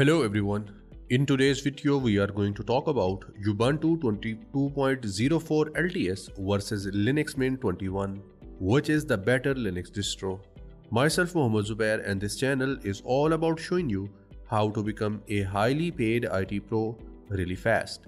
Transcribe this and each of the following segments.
Hello everyone. In today's video, we are going to talk about Ubuntu 22.04 LTS versus Linux Mint 21, which is the better Linux distro. Myself Mohammad Zubair and this channel is all about showing you how to become a highly paid IT pro really fast.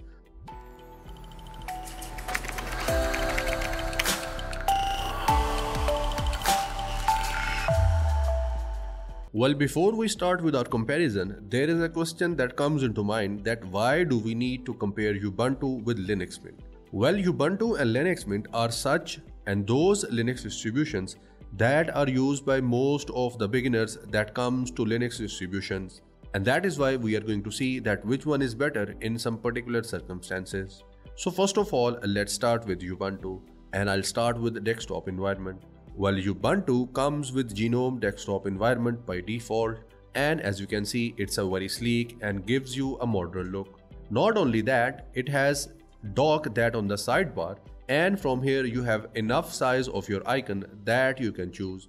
Well, before we start with our comparison, there is a question that comes into mind that why do we need to compare Ubuntu with Linux Mint? Well, Ubuntu and Linux Mint are such and those Linux distributions that are used by most of the beginners that comes to Linux distributions. And that is why we are going to see that which one is better in some particular circumstances. So first of all, let's start with Ubuntu and I'll start with the desktop environment. Well, Ubuntu comes with GNOME desktop environment by default and as you can see it's a very sleek and gives you a modern look. Not only that, it has dock that on the sidebar and from here you have enough size of your icon that you can choose.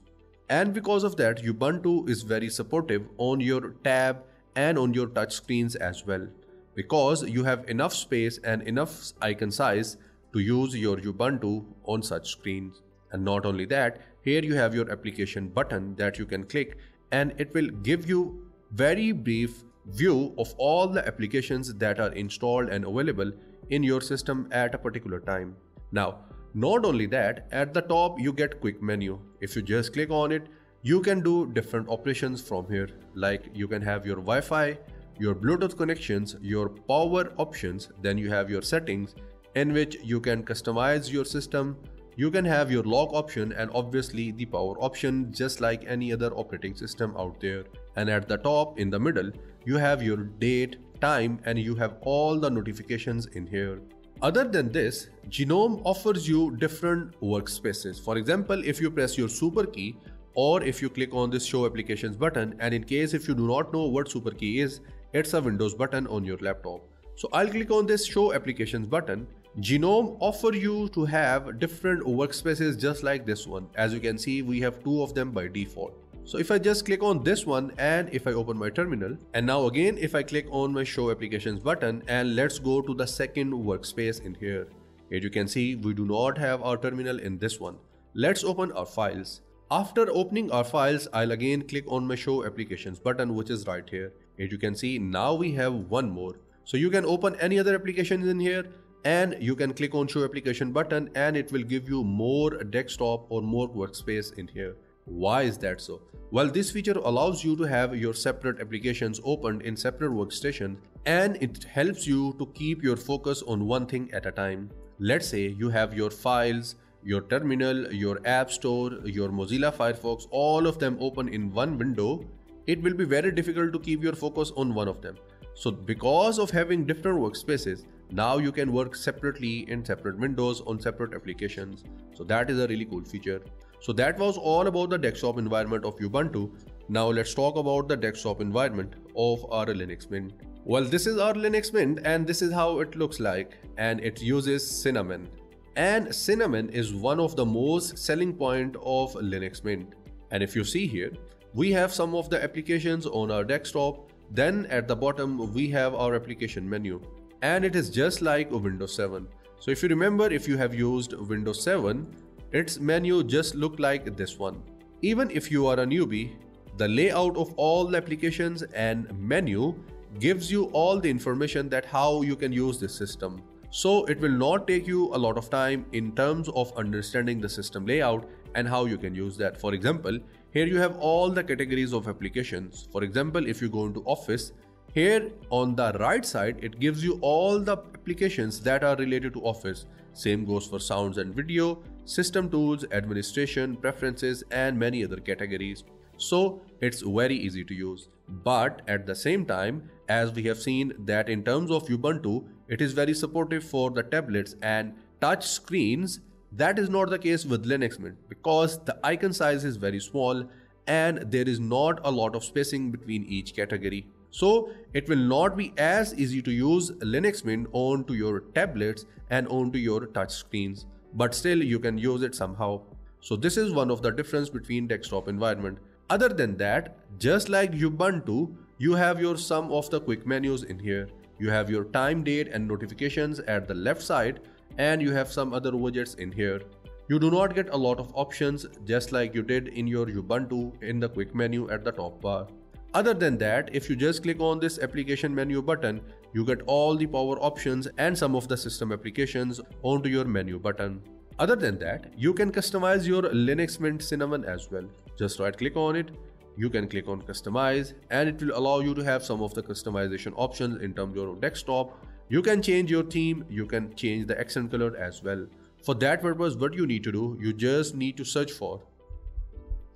And because of that, Ubuntu is very supportive on your tab and on your touch screens as well. Because you have enough space and enough icon size to use your Ubuntu on such screens. And not only that, here you have your application button that you can click and it will give you very brief view of all the applications that are installed and available in your system at a particular time. Now, not only that, at the top you get quick menu. If you just click on it, you can do different operations from here like you can have your Wi-Fi, your Bluetooth connections, your power options, then you have your settings in which you can customize your system, you can have your lock option and obviously the power option just like any other operating system out there. And at the top in the middle, you have your date, time and you have all the notifications in here. Other than this, GNOME offers you different workspaces. For example, if you press your super key or if you click on this show applications button and in case if you do not know what super key is, it's a Windows button on your laptop. So I'll click on this show applications button GNOME offer you to have different workspaces just like this one. As you can see, we have two of them by default. So if I just click on this one and if I open my terminal and now again if I click on my show applications button and let's go to the second workspace in here. As you can see we do not have our terminal in this one. Let's open our files. After opening our files, I'll again click on my show applications button which is right here. As you can see now we have one more. So you can open any other applications in here and you can click on show application button and it will give you more desktop or more workspace in here. Why is that so? Well, this feature allows you to have your separate applications opened in separate workstations and it helps you to keep your focus on one thing at a time. Let's say you have your files, your terminal, your app store, your Mozilla Firefox, all of them open in one window. It will be very difficult to keep your focus on one of them. So because of having different workspaces, now you can work separately in separate windows on separate applications. So that is a really cool feature. So that was all about the desktop environment of Ubuntu. Now let's talk about the desktop environment of our Linux Mint. Well, this is our Linux Mint and this is how it looks like and it uses Cinnamon. And Cinnamon is one of the most selling point of Linux Mint. And if you see here, we have some of the applications on our desktop. Then at the bottom, we have our application menu and it is just like Windows 7. So if you remember if you have used Windows 7, its menu just looked like this one. Even if you are a newbie, the layout of all the applications and menu gives you all the information that how you can use this system. So it will not take you a lot of time in terms of understanding the system layout and how you can use that. For example, here you have all the categories of applications. For example, if you go into Office, here on the right side, it gives you all the applications that are related to Office. Same goes for sounds and video, system tools, administration, preferences, and many other categories. So it's very easy to use. But at the same time, as we have seen that in terms of Ubuntu, it is very supportive for the tablets and touch screens. That is not the case with Linux Mint because the icon size is very small and there is not a lot of spacing between each category. So it will not be as easy to use Linux Mint onto your tablets and onto your touch screens, but still you can use it somehow. So this is one of the difference between desktop environment. Other than that, just like Ubuntu, you have your sum of the quick menus in here. You have your time, date and notifications at the left side and you have some other widgets in here. You do not get a lot of options just like you did in your Ubuntu in the quick menu at the top bar. Other than that, if you just click on this application menu button, you get all the power options and some of the system applications onto your menu button. Other than that, you can customize your Linux Mint Cinnamon as well. Just right click on it, you can click on customize and it will allow you to have some of the customization options in terms of your desktop. You can change your theme, you can change the accent color as well. For that purpose, what you need to do, you just need to search for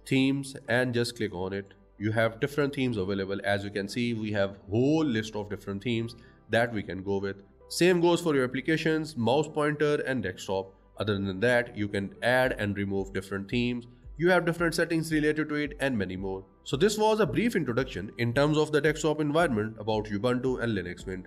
themes and just click on it. You have different themes available. As you can see, we have whole list of different themes that we can go with. Same goes for your applications, mouse pointer and desktop. Other than that, you can add and remove different themes. You have different settings related to it and many more. So this was a brief introduction in terms of the desktop environment about Ubuntu and Linux Mint.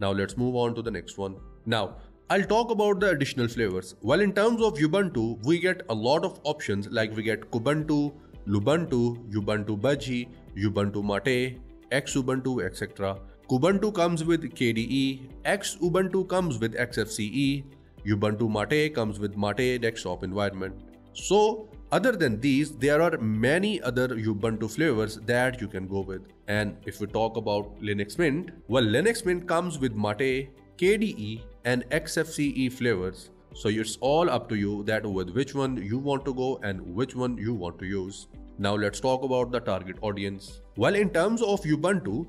Now let's move on to the next one. Now, I'll talk about the additional flavors. Well, in terms of Ubuntu, we get a lot of options like we get Kubuntu, Lubuntu, Ubuntu Budgie, Ubuntu Mate, Xubuntu, etc. Kubuntu comes with KDE, Xubuntu comes with XFCE, Ubuntu Mate comes with Mate desktop environment. So, other than these, there are many other Ubuntu flavors that you can go with. And if we talk about Linux Mint, well, Linux Mint comes with Mate, KDE, and XFCE flavors. So it's all up to you that with which one you want to go and which one you want to use. Now let's talk about the target audience. Well, in terms of Ubuntu,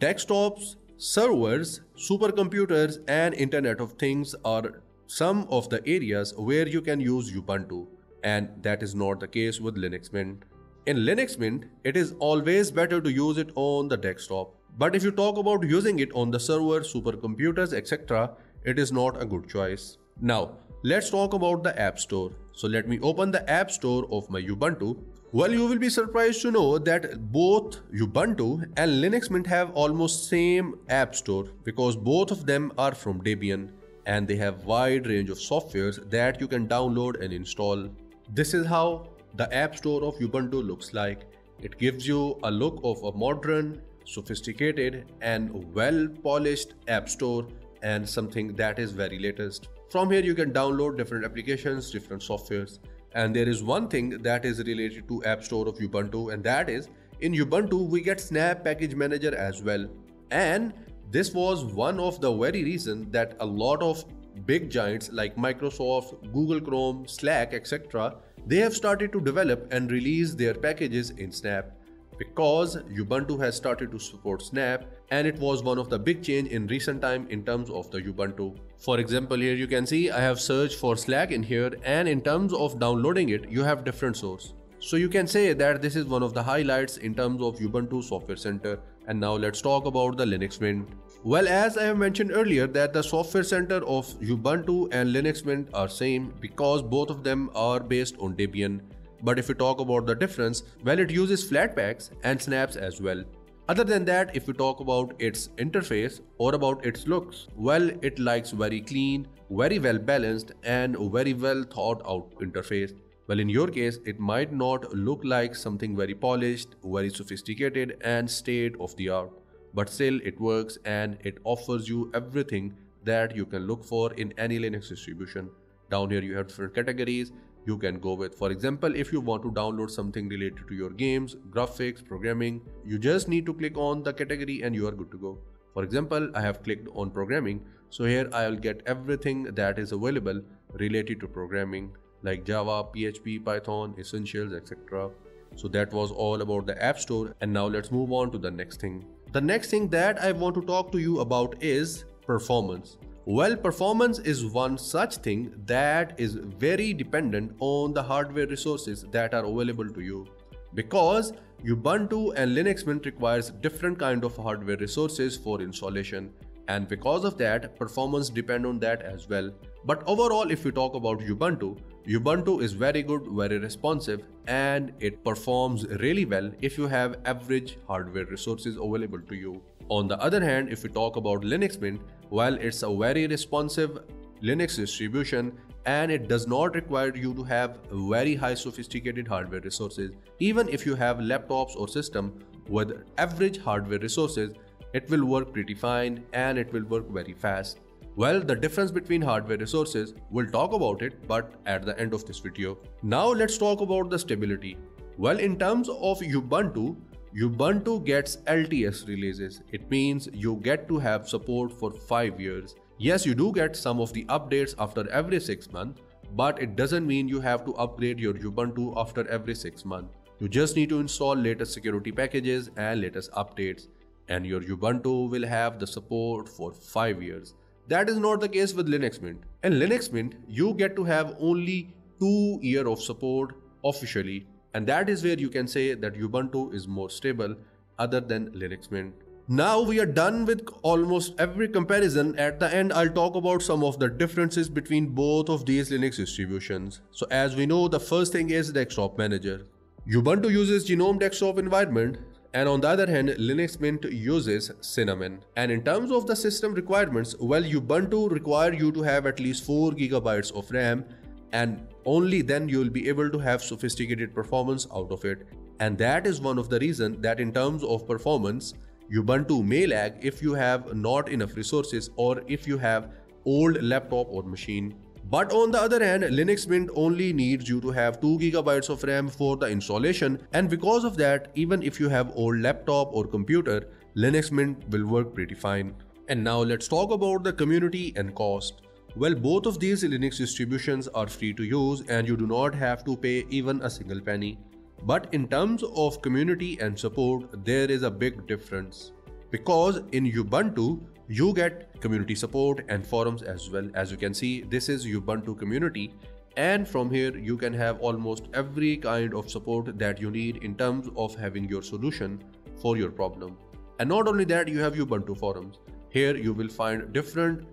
desktops, servers, supercomputers, and Internet of Things are some of the areas where you can use Ubuntu, and that is not the case with Linux Mint. In Linux Mint, it is always better to use it on the desktop. But if you talk about using it on the server, supercomputers, etc., it is not a good choice. Now, let's talk about the App Store. So let me open the App Store of my Ubuntu. Well, you will be surprised to know that both Ubuntu and Linux Mint have almost same App Store because both of them are from Debian and they have wide range of softwares that you can download and install. This is how the App Store of Ubuntu looks like. It gives you a look of a modern, sophisticated and well polished app store and something that is very latest. From here you can download different applications, different softwares. And there is one thing that is related to App Store of Ubuntu and that is in Ubuntu we get Snap Package Manager as well. And this was one of the very reasons that a lot of big giants like Microsoft, Google Chrome, Slack, etc., they have started to develop and release their packages in Snap because Ubuntu has started to support Snap and it was one of the big change in recent time in terms of the Ubuntu. For example, here you can see I have searched for Slack in here and in terms of downloading it, you have different source. So you can say that this is one of the highlights in terms of Ubuntu Software Center. And now let's talk about the Linux Mint. Well, as I have mentioned earlier that the Software Center of Ubuntu and Linux Mint are same because both of them are based on Debian. But if we talk about the difference, well it uses Flatpaks and snaps as well. Other than that, if we talk about its interface or about its looks, well it likes very clean, very well balanced and very well thought out interface. Well, in your case, it might not look like something very polished, very sophisticated, and state of the art, but still it works and it offers you everything that you can look for in any Linux distribution. Down here, you have different categories you can go with. For example, if you want to download something related to your games, graphics, programming, you just need to click on the category and you are good to go. For example, I have clicked on programming, so here I will get everything that is available related to programming like Java, PHP, Python, Essentials, etc. So that was all about the App Store and now let's move on to the next thing. The next thing that I want to talk to you about is performance. Well, performance is one such thing that is very dependent on the hardware resources that are available to you. Because Ubuntu and Linux Mint requires different kind of hardware resources for installation. And because of that performance depend on that as well. But overall if we talk about ubuntu ubuntu is very good very responsive and it performs really well if you have average hardware resources available to you on the other hand if we talk about linux mint while it's a very responsive linux distribution and it does not require you to have very high sophisticated hardware resources even if you have laptops or system with average hardware resources, it will work pretty fine and it will work very fast. Well, the difference between hardware resources, we'll talk about it but at the end of this video. Now let's talk about the stability. Well, in terms of Ubuntu, Ubuntu gets LTS releases. It means you get to have support for 5 years. Yes, you do get some of the updates after every 6 months, but it doesn't mean you have to upgrade your Ubuntu after every 6 months. You just need to install latest security packages and latest updates, and your Ubuntu will have the support for 5 years. That is not the case with Linux Mint. In Linux Mint, you get to have only 2 year of support officially and that is where you can say that Ubuntu is more stable other than Linux Mint. Now we are done with almost every comparison. At the end, I'll talk about some of the differences between both of these Linux distributions. So as we know, the first thing is Desktop Manager. Ubuntu uses GNOME desktop environment and on the other hand, Linux Mint uses Cinnamon. And in terms of the system requirements, well, Ubuntu require you to have at least 4 gigabytes of RAM and only then you will be able to have sophisticated performance out of it. And that is one of the reasons that in terms of performance, Ubuntu may lag if you have not enough resources or if you have old laptop or machine. But on the other hand, Linux Mint only needs you to have 2 gigabytes of RAM for the installation and because of that, even if you have old laptop or computer, Linux Mint will work pretty fine. And now let's talk about the community and cost. Well, both of these Linux distributions are free to use and you do not have to pay even a single penny. But in terms of community and support, there is a big difference. Because in Ubuntu, you get community support and forums as well. As you can see, this is Ubuntu community and from here you can have almost every kind of support that you need in terms of having your solution for your problem. And not only that, you have Ubuntu forums. Here you will find different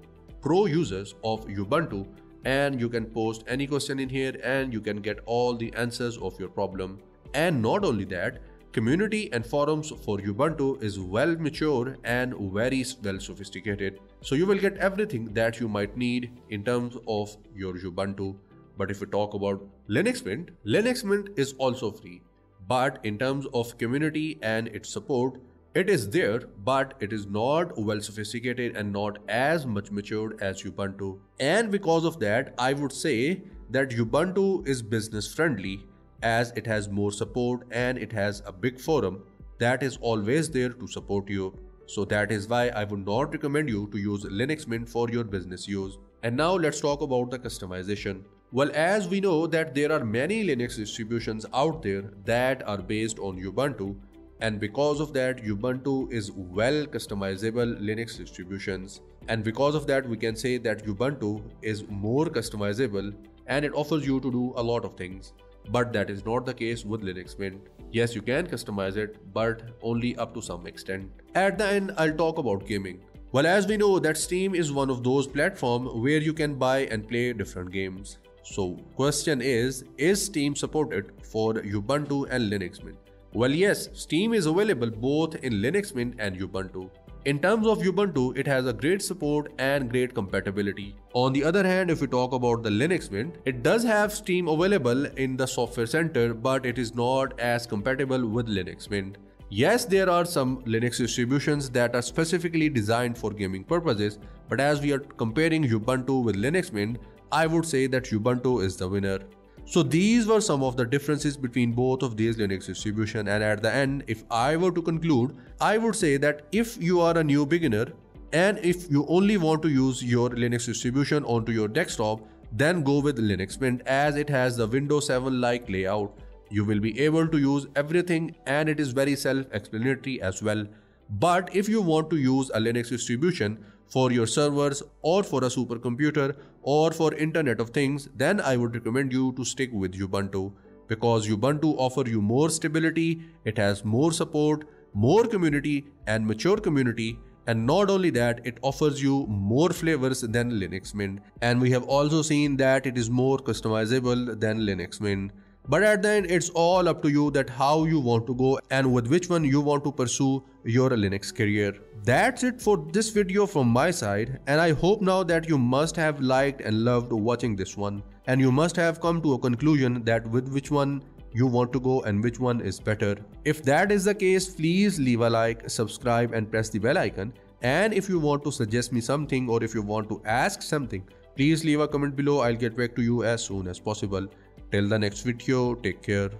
pro users of Ubuntu and you can post any question in here and you can get all the answers of your problem. And not only that, community and forums for Ubuntu is well mature and very well sophisticated. So you will get everything that you might need in terms of your Ubuntu. But if we talk about Linux Mint, Linux Mint is also free. But in terms of community and its support, it is there, but it is not well sophisticated and not as much matured as Ubuntu. And because of that, I would say that Ubuntu is business friendly as it has more support and it has a big forum that is always there to support you. So that is why I would not recommend you to use Linux Mint for your business use. And now let's talk about the customization. Well, as we know that there are many Linux distributions out there that are based on Ubuntu and because of that Ubuntu is well customizable Linux distributions and because of that we can say that Ubuntu is more customizable and it offers you to do a lot of things but that is not the case with Linux Mint. Yes, you can customize it, but only up to some extent. At the end, I'll talk about gaming. Well, as we know that Steam is one of those platforms where you can buy and play different games. So, question is, is Steam supported for Ubuntu and Linux Mint? Well yes, Steam is available both in Linux Mint and Ubuntu. In terms of Ubuntu, it has a great support and great compatibility. On the other hand, if we talk about the Linux Mint, it does have Steam available in the software center, but it is not as compatible with Linux Mint. Yes, there are some Linux distributions that are specifically designed for gaming purposes, but as we are comparing Ubuntu with Linux Mint, I would say that Ubuntu is the winner. So these were some of the differences between both of these Linux distribution and at the end if I were to conclude I would say that if you are a new beginner and if you only want to use your Linux distribution onto your desktop then go with Linux Mint as it has the Windows 7 like layout. You will be able to use everything and it is very self-explanatory as well. But if you want to use a Linux distribution for your servers or for a supercomputer or for internet of things then i would recommend you to stick with ubuntu. Because ubuntu offers you more stability it has more support more community and mature community. And not only that it offers you more flavors than linux mint. And we have also seen that it is more customizable than linux mint but at the end, it's all up to you that how you want to go and with which one you want to pursue your Linux career. That's it for this video from my side and I hope now that you must have liked and loved watching this one and you must have come to a conclusion that with which one you want to go and which one is better. If that is the case, please leave a like, subscribe and press the bell icon. And if you want to suggest me something or if you want to ask something, please leave a comment below. I'll get back to you as soon as possible. Till the next video, take care.